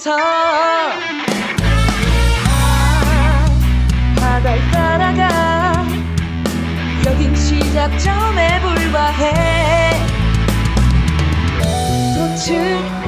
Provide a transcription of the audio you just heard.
있어. 아, 바다를 따라가 여긴 시작점에 불과해. 꽃을